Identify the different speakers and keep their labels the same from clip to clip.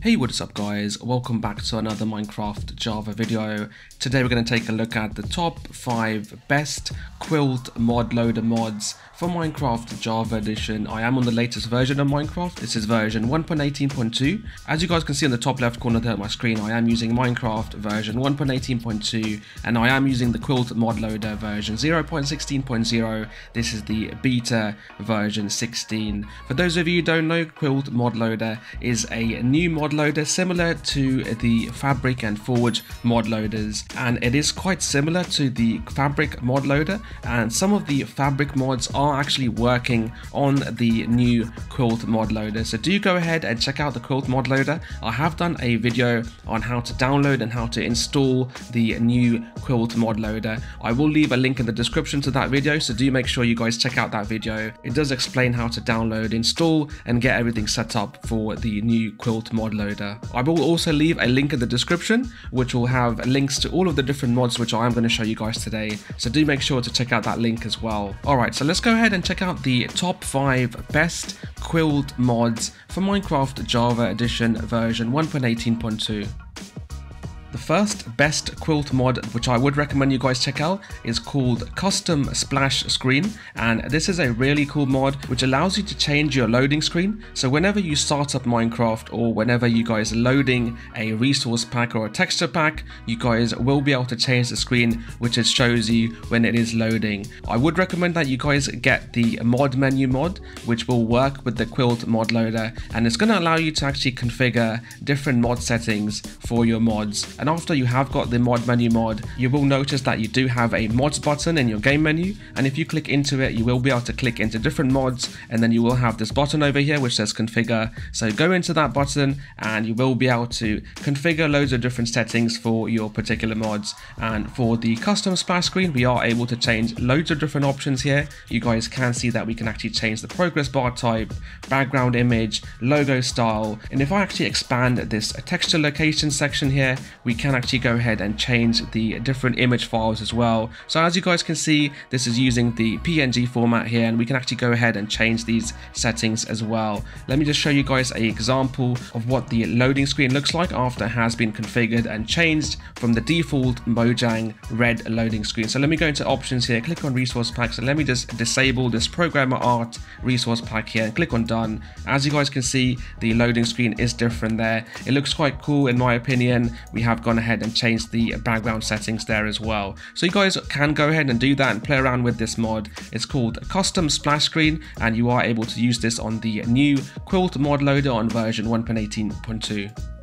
Speaker 1: Hey what is up guys, welcome back to another Minecraft Java video. Today we're going to take a look at the top 5 best Quilt mod loader mods for Minecraft Java Edition. I am on the latest version of Minecraft, this is version 1.18.2. As you guys can see on the top left corner there of my screen, I am using Minecraft version 1.18.2 and I am using the Quilt mod loader version 0.16.0. This is the beta version 16. For those of you who don't know, Quilt mod loader is a new mod loader similar to the Fabric and Forge mod loaders and it is quite similar to the Fabric mod loader and some of the Fabric mods are actually working on the new Quilt mod loader so do go ahead and check out the Quilt mod loader. I have done a video on how to download and how to install the new Quilt mod loader. I will leave a link in the description to that video so do make sure you guys check out that video. It does explain how to download, install and get everything set up for the new Quilt mod loader. I will also leave a link in the description which will have links to all of the different mods which I am going to show you guys today. So do make sure to check out that link as well. Alright, so let's go ahead and check out the top 5 best Quilt mods for Minecraft Java Edition version 1.18.2. The first best quilt mod which I would recommend you guys check out is called Custom Splash Screen. And this is a really cool mod which allows you to change your loading screen. So whenever you start up Minecraft or whenever you guys are loading a resource pack or a texture pack you guys will be able to change the screen which it shows you when it is loading. I would recommend that you guys get the mod menu mod which will work with the quilt mod loader. And it's going to allow you to actually configure different mod settings for your mods and after you have got the mod menu mod, you will notice that you do have a mods button in your game menu. And if you click into it, you will be able to click into different mods. And then you will have this button over here, which says configure. So go into that button and you will be able to configure loads of different settings for your particular mods. And for the custom splash screen, we are able to change loads of different options here. You guys can see that we can actually change the progress bar type, background image, logo style. And if I actually expand this texture location section here, we can actually go ahead and change the different image files as well. So as you guys can see, this is using the PNG format here and we can actually go ahead and change these settings as well. Let me just show you guys a example of what the loading screen looks like after it has been configured and changed from the default Mojang red loading screen. So let me go into options here, click on resource packs and let me just disable this programmer art resource pack here and click on done. As you guys can see, the loading screen is different there. It looks quite cool in my opinion. We have gone ahead and changed the background settings there as well. So you guys can go ahead and do that and play around with this mod. It's called Custom Splash Screen and you are able to use this on the new Quilt mod loader on version 1.18.2.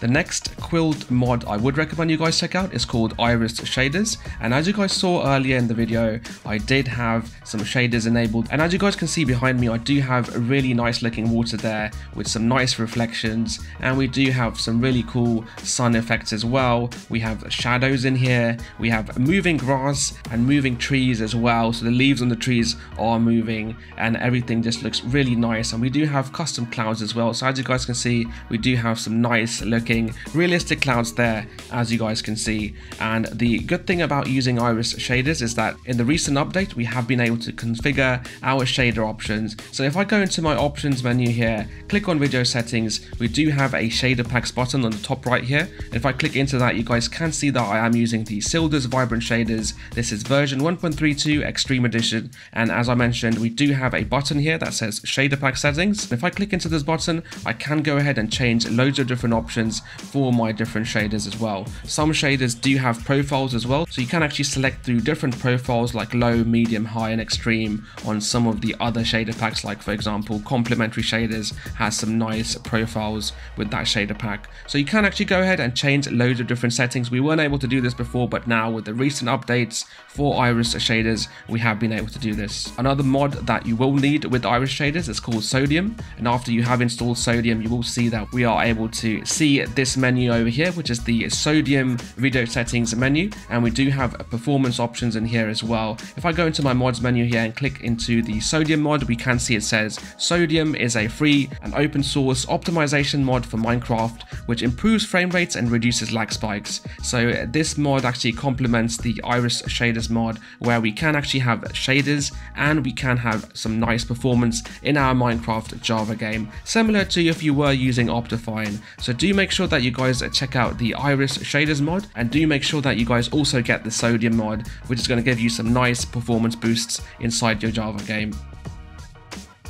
Speaker 1: The next Quilt mod I would recommend you guys check out is called Iris Shaders. And as you guys saw earlier in the video I did have some shaders enabled. And as you guys can see behind me I do have a really nice looking water there with some nice reflections. And we do have some really cool sun effects as well. We have shadows in here, we have moving grass and moving trees as well. So the leaves on the trees are moving and everything just looks really nice. And we do have custom clouds as well. So as you guys can see we do have some nice looking realistic clouds there as you guys can see. And the good thing about using iris shaders is that in the recent update we have been able to configure our shader options. So if I go into my options menu here click on video settings we do have a shader packs button on the top right here. If I click into that you guys can see that I am using the Sildur's vibrant shaders. This is version 1.32 extreme edition. And as I mentioned we do have a button here that says shader pack settings. If I click into this button I can go ahead and change loads of different options for my different shaders as well. Some shaders do have profiles as well, so you can actually select through different profiles like low, medium, high and extreme on some of the other shader packs like for example complementary shaders has some nice profiles with that shader pack. So you can actually go ahead and change loads of different settings. We weren't able to do this before but now with the recent updates for iris shaders we have been able to do this. Another mod that you will need with iris shaders is called sodium and after you have installed sodium you will see that we are able to see this menu over here, which is the sodium video settings menu, and we do have performance options in here as well. If I go into my mods menu here and click into the sodium mod, we can see it says sodium is a free and open source optimization mod for Minecraft, which improves frame rates and reduces lag spikes. So this mod actually complements the Iris shaders mod, where we can actually have shaders and we can have some nice performance in our Minecraft Java game, similar to if you were using Optifine. So do make sure that you guys check out the Iris shaders mod and do make sure that you guys also get the Sodium mod, which is going to give you some nice performance boosts inside your Java game.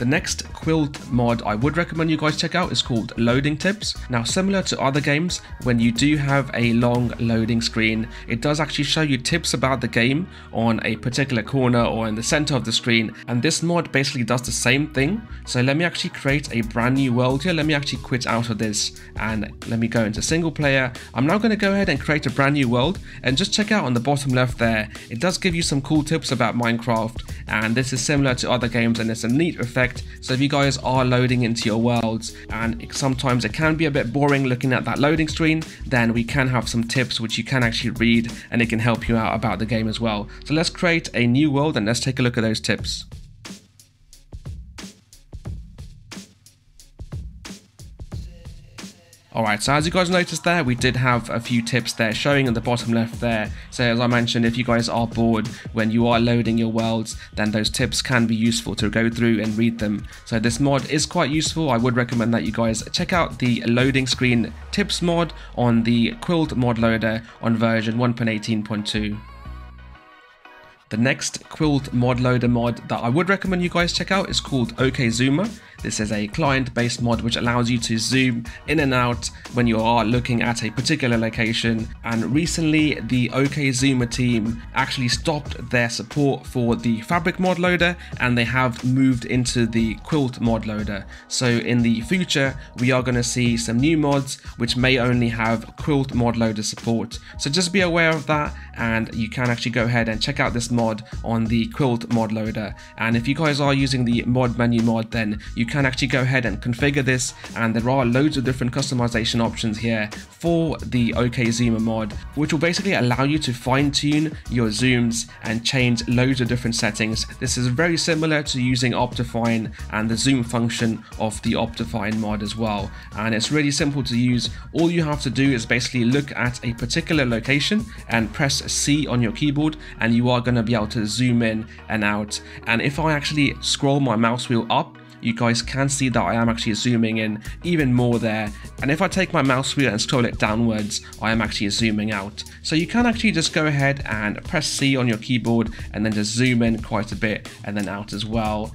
Speaker 1: The next Quilt mod I would recommend you guys check out is called Loading Tips. Now similar to other games, when you do have a long loading screen, it does actually show you tips about the game on a particular corner or in the center of the screen and this mod basically does the same thing. So let me actually create a brand new world here. Let me actually quit out of this and let me go into single player. I'm now going to go ahead and create a brand new world and just check out on the bottom left there. It does give you some cool tips about Minecraft and this is similar to other games and it's a neat effect so if you guys are loading into your worlds and sometimes it can be a bit boring looking at that loading screen, then we can have some tips which you can actually read and it can help you out about the game as well. So let's create a new world and let's take a look at those tips. Alright, so as you guys noticed there, we did have a few tips there showing in the bottom left there. So as I mentioned, if you guys are bored when you are loading your worlds, then those tips can be useful to go through and read them. So this mod is quite useful. I would recommend that you guys check out the loading screen tips mod on the Quilt mod loader on version 1.18.2. The next Quilt mod loader mod that I would recommend you guys check out is called OkZoomer. This is a client-based mod which allows you to zoom in and out when you are looking at a particular location. And recently, the OkZoomer team actually stopped their support for the Fabric mod loader and they have moved into the Quilt mod loader. So in the future, we are going to see some new mods which may only have Quilt mod loader support. So just be aware of that and you can actually go ahead and check out this mod on the Quilt mod loader. And if you guys are using the mod menu mod, then you can actually go ahead and configure this and there are loads of different customization options here for the OkZoomer mod which will basically allow you to fine tune your zooms and change loads of different settings. This is very similar to using Optifine and the zoom function of the Optifine mod as well and it's really simple to use. All you have to do is basically look at a particular location and press C on your keyboard and you are going to be able to zoom in and out and if I actually scroll my mouse wheel up you guys can see that I am actually zooming in even more there. And if I take my mouse wheel and scroll it downwards, I am actually zooming out. So you can actually just go ahead and press C on your keyboard and then just zoom in quite a bit and then out as well.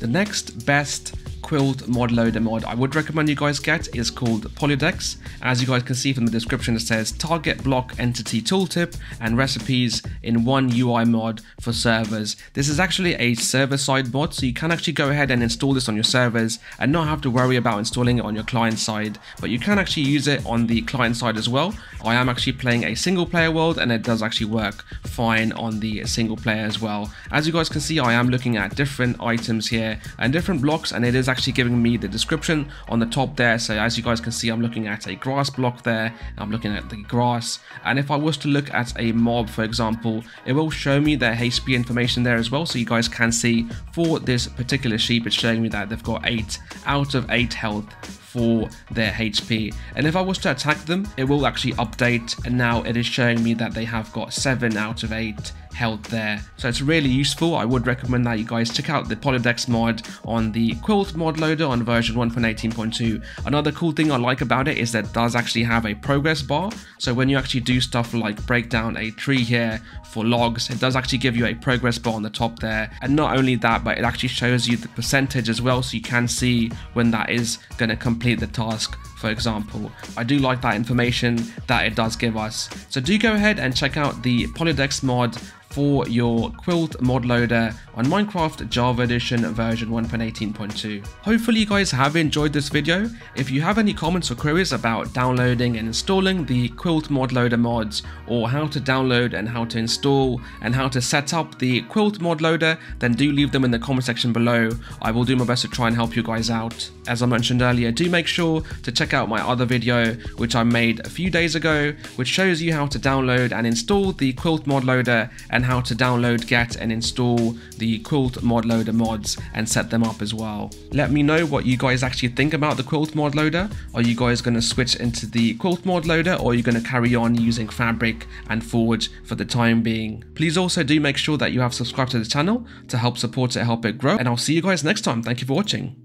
Speaker 1: The next best Quilt mod loader mod I would recommend you guys get is called Polydex. As you guys can see from the description it says target block entity tooltip and recipes in one UI mod for servers. This is actually a server side mod so you can actually go ahead and install this on your servers and not have to worry about installing it on your client side but you can actually use it on the client side as well. I am actually playing a single player world and it does actually work fine on the single player as well. As you guys can see I am looking at different items here and different blocks and it is actually giving me the description on the top there. So as you guys can see, I'm looking at a grass block there. I'm looking at the grass. And if I was to look at a mob, for example, it will show me their HP information there as well. So you guys can see for this particular sheep, it's showing me that they've got 8 out of 8 health for their HP. And if I was to attack them, it will actually update. And now it is showing me that they have got 7 out of 8 held there. So it's really useful. I would recommend that you guys check out the Polydex mod on the Quilt mod loader on version 1.18.2. Another cool thing I like about it is that it does actually have a progress bar. So when you actually do stuff like break down a tree here for logs, it does actually give you a progress bar on the top there. And not only that, but it actually shows you the percentage as well so you can see when that is going to complete the task for example. I do like that information that it does give us. So do go ahead and check out the Polydex mod for your Quilt mod loader on Minecraft Java Edition version 1.18.2. Hopefully you guys have enjoyed this video. If you have any comments or queries about downloading and installing the Quilt mod loader mods or how to download and how to install and how to set up the Quilt mod loader, then do leave them in the comment section below. I will do my best to try and help you guys out. As I mentioned earlier, do make sure to check out my other video which I made a few days ago which shows you how to download and install the Quilt mod loader and how to download, get and install the Quilt mod loader mods and set them up as well. Let me know what you guys actually think about the Quilt mod loader. Are you guys going to switch into the Quilt mod loader or are you going to carry on using Fabric and Forge for the time being? Please also do make sure that you have subscribed to the channel to help support it, help it grow and I'll see you guys next time. Thank you for watching.